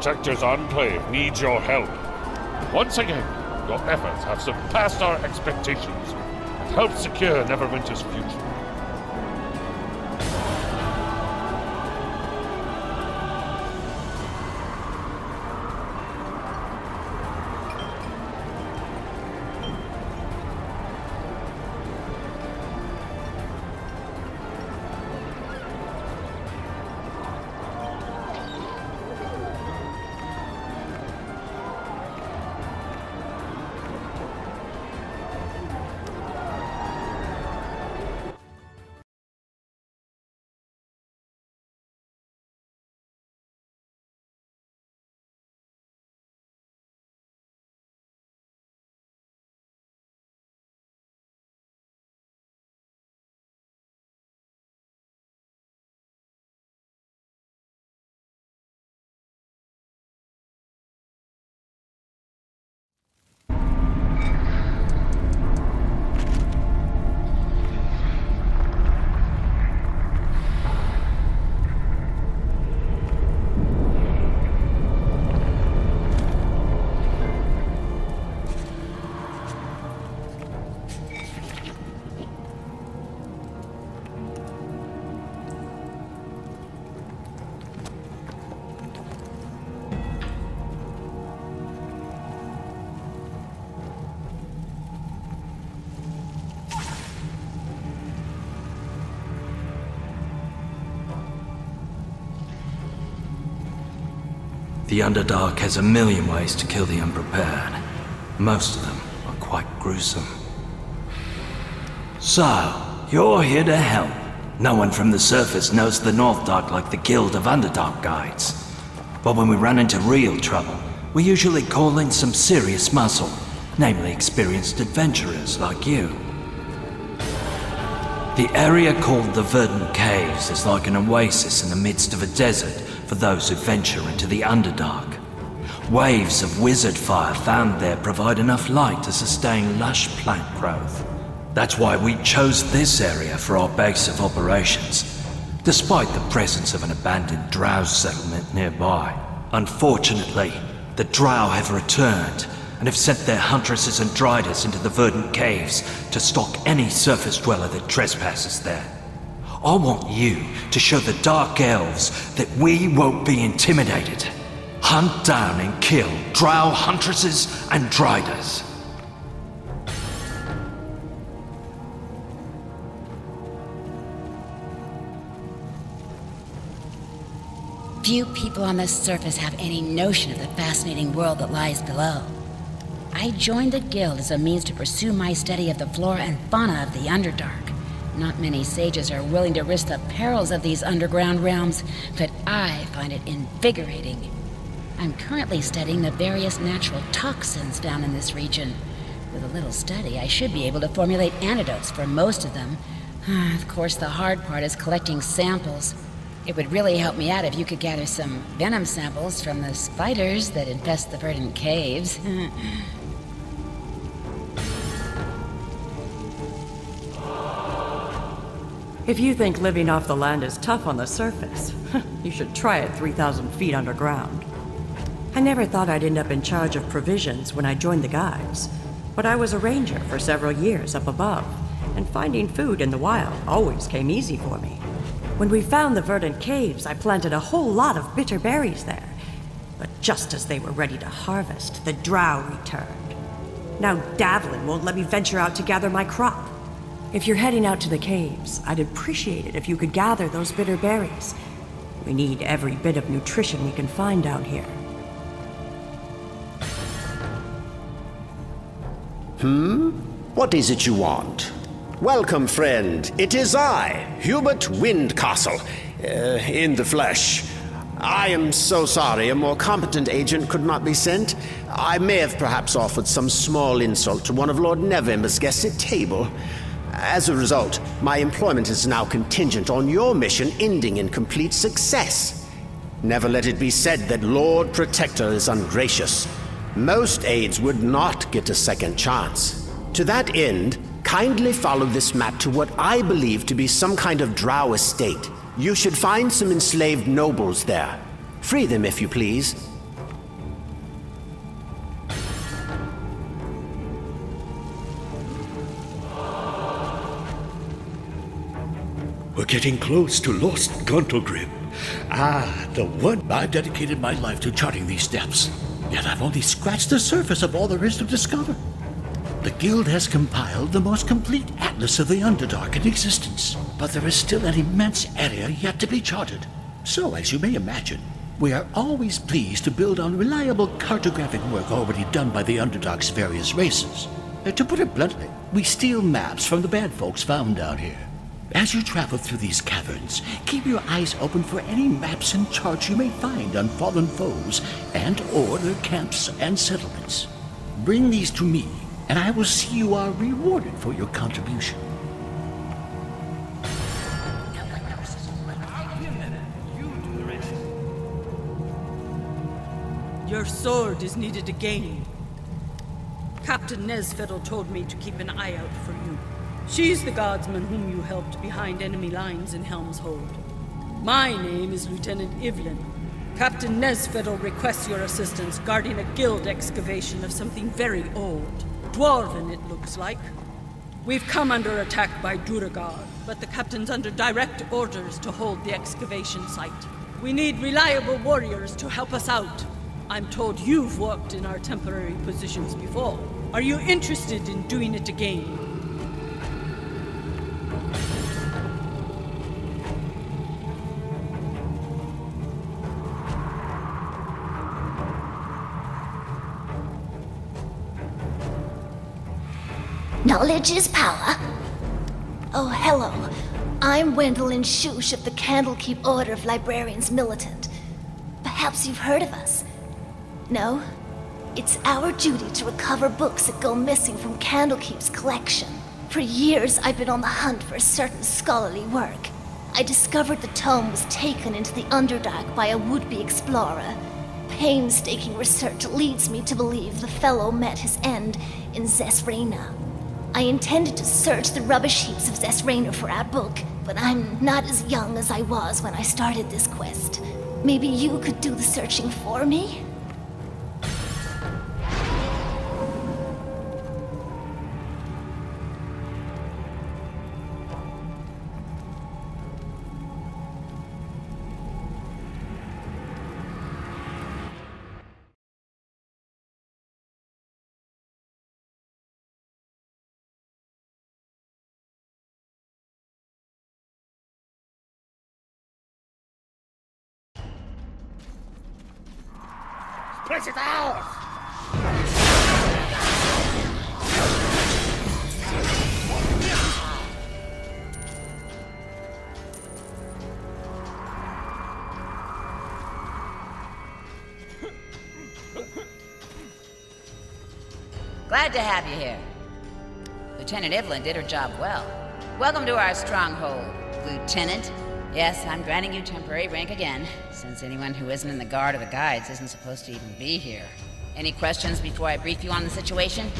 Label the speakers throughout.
Speaker 1: Protector's Enclave needs your help. Once again, your efforts have surpassed our expectations and helped secure Neverwinter's future.
Speaker 2: The Underdark has a million ways to kill the unprepared. Most of them are quite gruesome. So, you're here to help. No one from the surface knows the Northdark like the Guild of Underdark Guides. But when we run into real trouble, we usually call in some serious muscle, namely experienced adventurers like you. The area called the Verdant Caves is like an oasis in the midst of a desert for those who venture into the Underdark. Waves of wizard fire found there provide enough light to sustain lush plant growth. That's why we chose this area for our base of operations, despite the presence of an abandoned drow settlement nearby. Unfortunately, the drow have returned and have sent their huntresses and driders into the verdant caves to stalk any surface dweller that trespasses there. I want you to show the Dark Elves that we won't be intimidated. Hunt down and kill drow huntresses and driders.
Speaker 3: Few people on the surface have any notion of the fascinating world that lies below. I joined the Guild as a means to pursue my study of the flora and fauna of the Underdark. Not many sages are willing to risk the perils of these underground realms, but I find it invigorating. I'm currently studying the various natural toxins found in this region. With a little study, I should be able to formulate antidotes for most of them. of course, the hard part is collecting samples. It would really help me out if you could gather some venom samples from the spiders that infest the verdant caves.
Speaker 4: If you think living off the land is tough on the surface, you should try it 3,000 feet underground. I never thought I'd end up in charge of provisions when I joined the guides, but I was a ranger for several years up above, and finding food in the wild always came easy for me. When we found the verdant caves, I planted a whole lot of bitter berries there. But just as they were ready to harvest, the drow returned. Now Davlin won't let me venture out to gather my crop. If you're heading out to the caves, I'd appreciate it if you could gather those bitter berries. We need every bit of nutrition we can find out here.
Speaker 5: Hmm? What is it you want? Welcome, friend. It is I, Hubert Windcastle, uh, in the flesh. I am so sorry a more competent agent could not be sent. I may have perhaps offered some small insult to one of Lord Neverember's guests at table. As a result, my employment is now contingent on your mission ending in complete success. Never let it be said that Lord Protector is ungracious. Most aides would not get a second chance. To that end, kindly follow this map to what I believe to be some kind of drow estate. You should find some enslaved nobles there. Free them if you please.
Speaker 6: Getting close to Lost Gauntlgrym. Ah, the one I've dedicated my life to charting these steps. Yet I've only scratched the surface of all there is to discover. The Guild has compiled the most complete atlas of the Underdark in existence, but there is still an immense area yet to be charted. So, as you may imagine, we are always pleased to build on reliable cartographic work already done by the Underdark's various races. Uh, to put it bluntly, we steal maps from the bad folks found out here. As you travel through these caverns, keep your eyes open for any maps and charts you may find on fallen foes and or their camps and settlements. Bring these to me, and I will see you are rewarded for your contribution.
Speaker 7: Your sword is needed again. Captain Nesfiddle told me to keep an eye out for you. She's the guardsman whom you helped behind enemy lines in Helm's Hold. My name is Lieutenant Ivlin. Captain Nesfiddle requests your assistance guarding a guild excavation of something very old. Dwarven, it looks like. We've come under attack by Duergar, but the captain's under direct orders to hold the excavation site. We need reliable warriors to help us out. I'm told you've worked in our temporary positions before. Are you interested in doing it again?
Speaker 8: Knowledge is power. Oh, hello. I'm Wendelin Shush of the Candlekeep Order of Librarians Militant. Perhaps you've heard of us. No? It's our duty to recover books that go missing from Candlekeep's collection. For years, I've been on the hunt for a certain scholarly work. I discovered the tome was taken into the Underdark by a would-be explorer. Painstaking research leads me to believe the fellow met his end in Zesrena. I intended to search the rubbish heaps of Zesrena for our book, but I'm not as young as I was when I started this quest. Maybe you could do the searching for me?
Speaker 3: To have you here. Lieutenant Evelyn did her job well. Welcome to our stronghold, Lieutenant. Yes, I'm granting you temporary rank again, since anyone who isn't in the guard or the guides isn't supposed to even be here. Any questions before I brief you on the situation?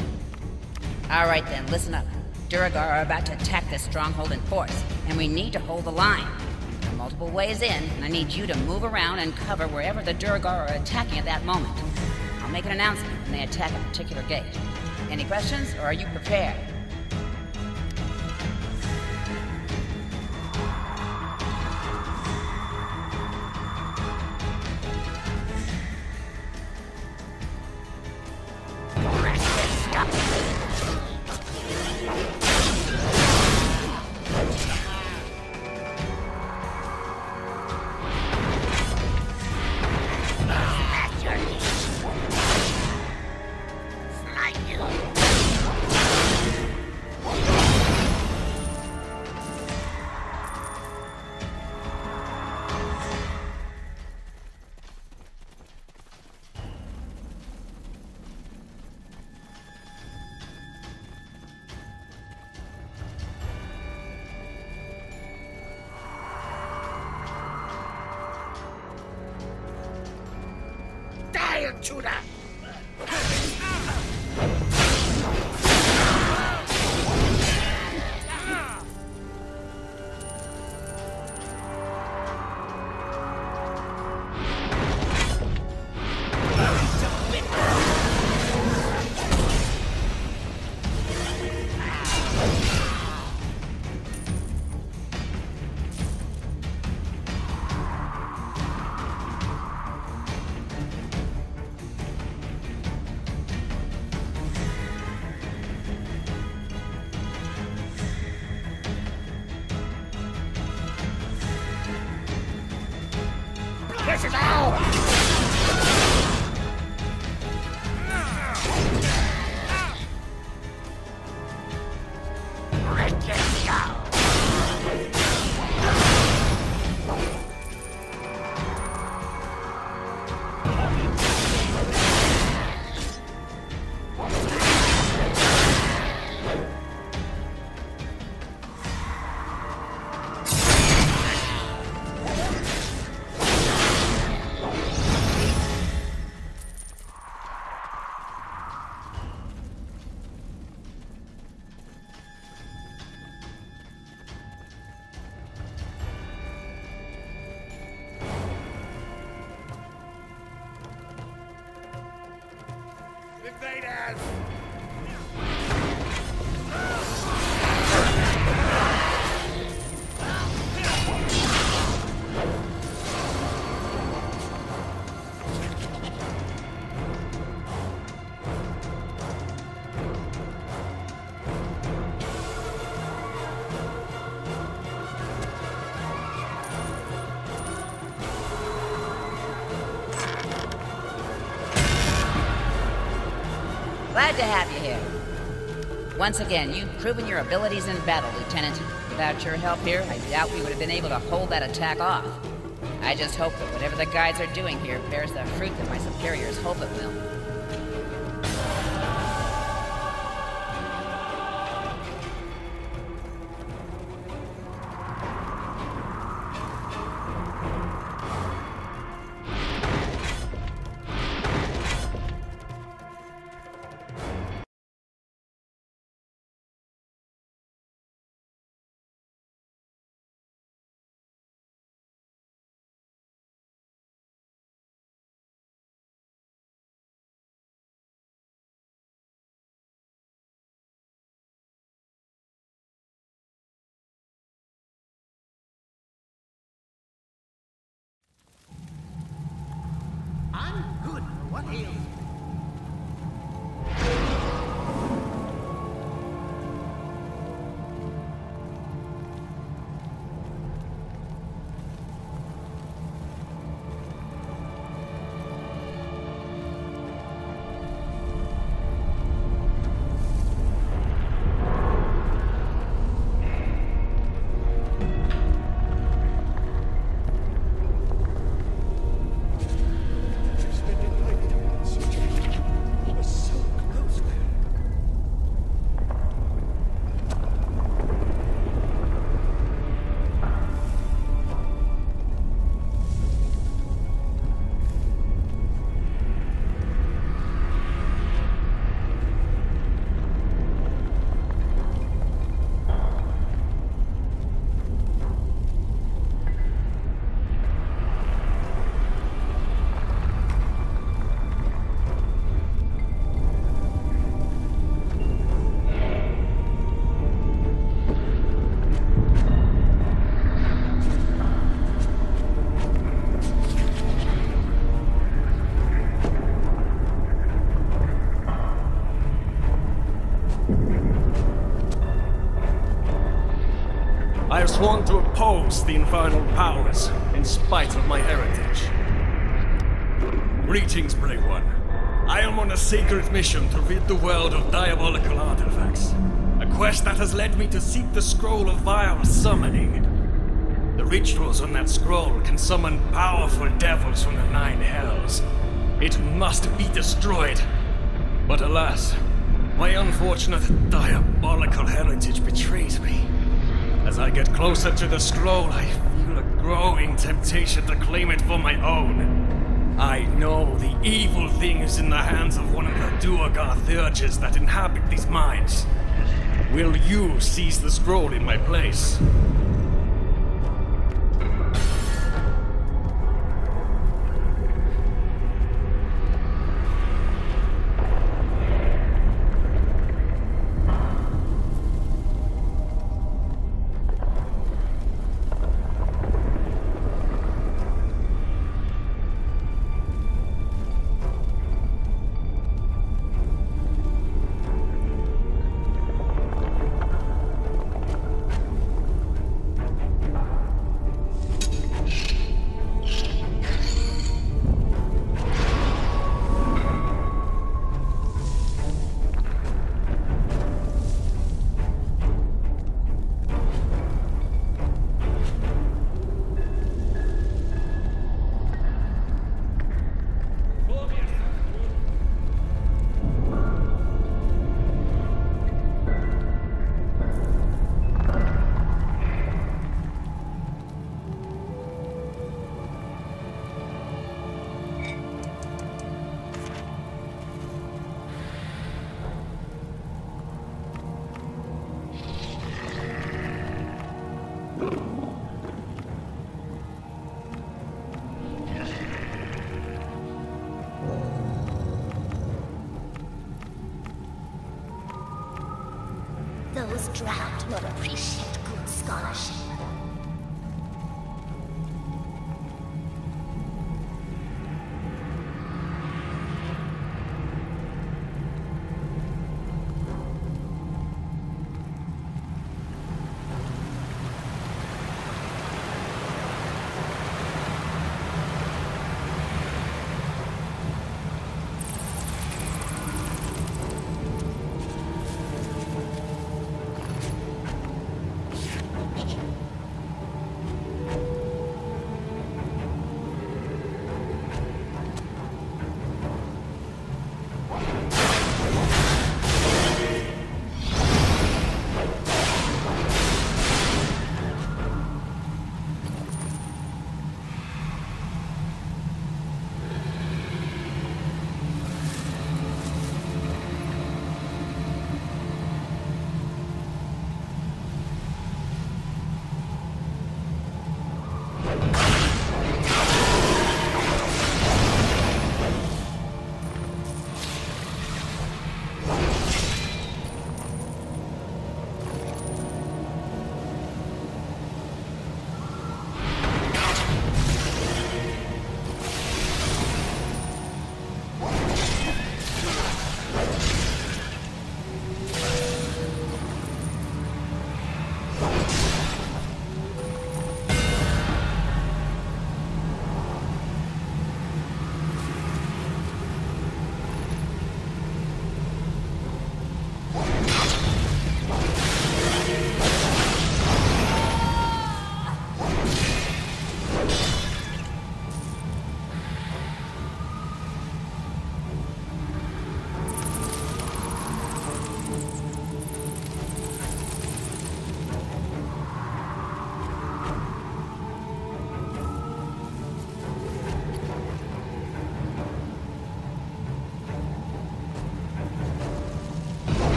Speaker 3: All right then, listen up. Duergar are about to attack this stronghold in force, and we need to hold the line. There are multiple ways in, and I need you to move around and cover wherever the Duergar are attacking at that moment. I'll make an announcement when they attack a particular gate. Any questions, or are you prepared? Once again, you've proven your abilities in battle, Lieutenant. Without your help here, I doubt we would have been able to hold that attack off. I just hope that whatever the guides are doing here bears the fruit that my superiors hope it will.
Speaker 9: What ails you?
Speaker 10: Sworn to oppose the infernal powers, in spite of my heritage. Greetings, brave one. I am on a secret mission to rid the world of diabolical artifacts. A quest that has led me to seek the scroll of vile summoning. The rituals on that scroll can summon powerful devils from the nine hells. It must be destroyed. But alas, my unfortunate diabolical heritage betrays me. As I get closer to the scroll, I feel a growing temptation to claim it for my own. I know the evil thing is in the hands of one of the Duergar Urges that inhabit these mines. Will you seize the scroll in my place?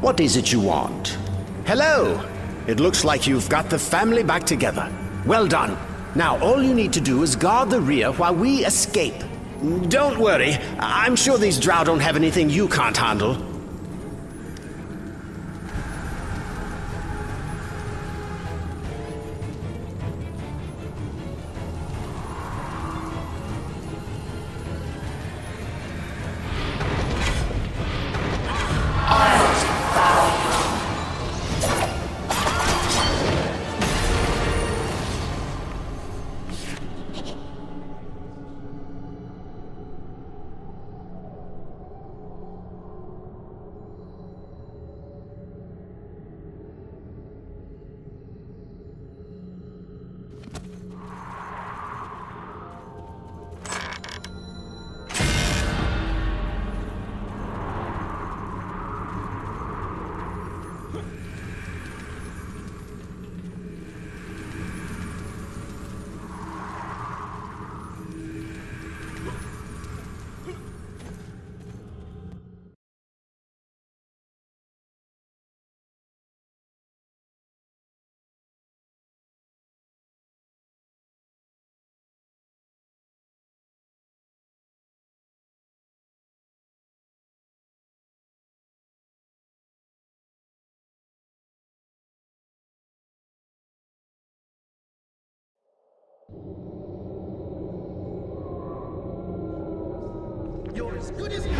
Speaker 5: What is it you want? Hello! It looks like you've got the family back together. Well done. Now, all you need to do is guard the rear while we escape. Don't worry. I'm sure these drow don't have anything you can't handle.
Speaker 9: Good as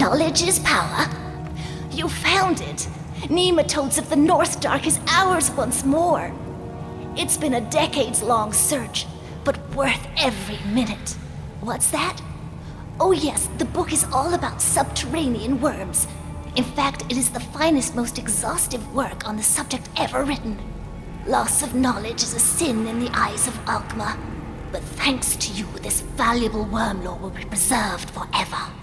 Speaker 8: Knowledge is power. You found it. Nematodes of the North Dark is ours once more. It's been a decades long search, but worth every minute. What's that? Oh, yes, the book is all about subterranean worms. In fact, it is the finest, most exhaustive work on the subject ever written. Loss of knowledge is a sin in the eyes of Oghma. But thanks to you, this valuable worm lore will be preserved forever.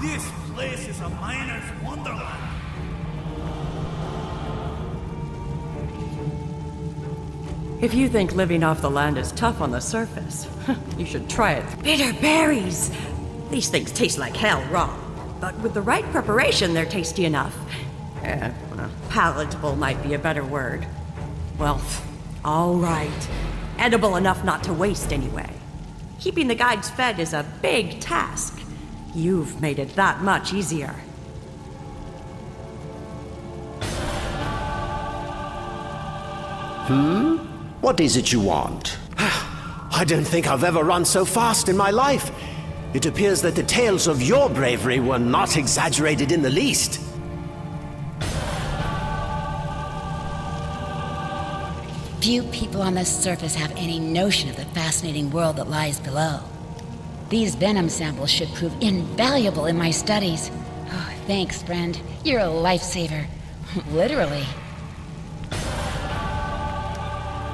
Speaker 11: This place is a miner's wonderland.
Speaker 4: If you think living off the land is tough on the surface, you should try it. Bitter berries! These things taste like hell raw, but with the right preparation, they're tasty enough. Eh, well, palatable might be a better word. Well, all right. Edible enough not to waste anyway. Keeping the guides fed is a big task. You've made it that much easier.
Speaker 5: Hmm? What is it you want? I don't think I've ever run so fast in my life. It appears that the tales of your bravery were not exaggerated in the least.
Speaker 3: Few people on the surface have any notion of the fascinating world that lies below. These venom samples should prove invaluable in my studies. Oh, thanks, friend. You're a lifesaver. Literally.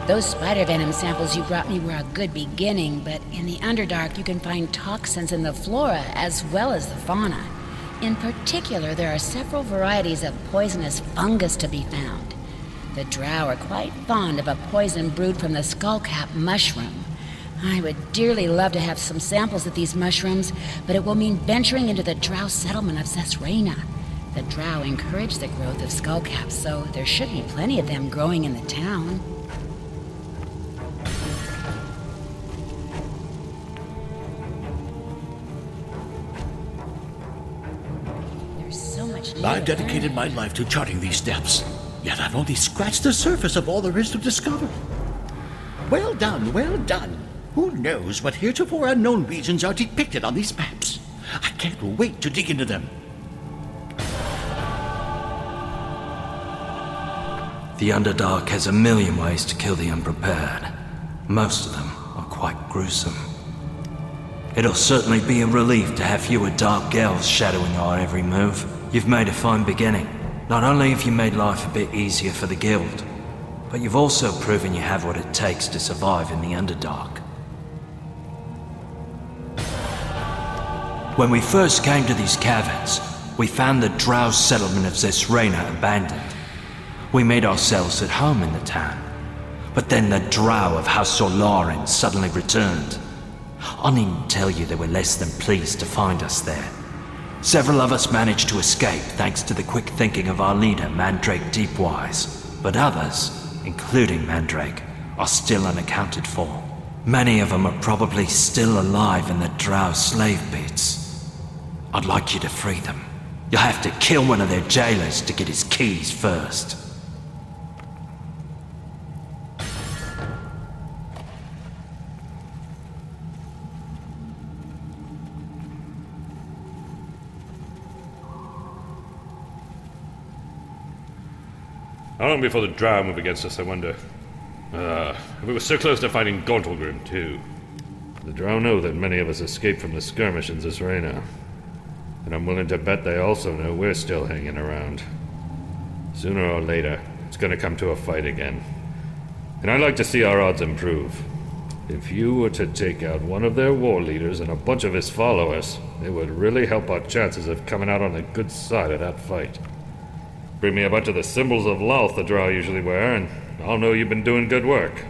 Speaker 3: Those spider venom samples you brought me were a good beginning, but in the Underdark you can find toxins in the flora as well as the fauna. In particular, there are several varieties of poisonous fungus to be found. The drow are quite fond of a poison brewed from the skullcap mushroom. I would dearly love to have some samples of these mushrooms, but it will mean venturing into the drow settlement of Zesrena. The drow encourage the growth of skullcaps, so there should be plenty of them growing in the town. There's so much
Speaker 6: I've dedicated my life to charting these steps, yet I've only scratched the surface of all there is to discover. Well done, well done. Who knows what heretofore unknown regions are depicted on these maps? I can't wait to dig into them.
Speaker 2: The Underdark has a million ways to kill the unprepared. Most of them are quite gruesome. It'll certainly be a relief to have fewer dark elves shadowing our every move. You've made a fine beginning. Not only have you made life a bit easier for the Guild, but you've also proven you have what it takes to survive in the Underdark. When we first came to these caverns, we found the drow settlement of Zesrena abandoned. We made ourselves at home in the town. But then the drow of House Solarin suddenly returned. I needn't tell you they were less than pleased to find us there. Several of us managed to escape thanks to the quick thinking of our leader, Mandrake Deepwise. But others, including Mandrake, are still unaccounted for. Many of them are probably still alive in the drow slave pits. I'd like you to free them. You'll have to kill one of their jailers to get his keys first.
Speaker 1: How long before the drow move against us, I wonder? Ah, we were so close to finding Gauntlgrym, too. The drow know that many of us escaped from the skirmish in Zesrena. And I'm willing to bet they also know we're still hanging around. Sooner or later, it's gonna come to a fight again. And I'd like to see our odds improve. If you were to take out one of their war leaders and a bunch of his followers, it would really help our chances of coming out on the good side of that fight. Bring me a bunch of the symbols of Lolth the drow usually wear, and I'll know you've been doing good work.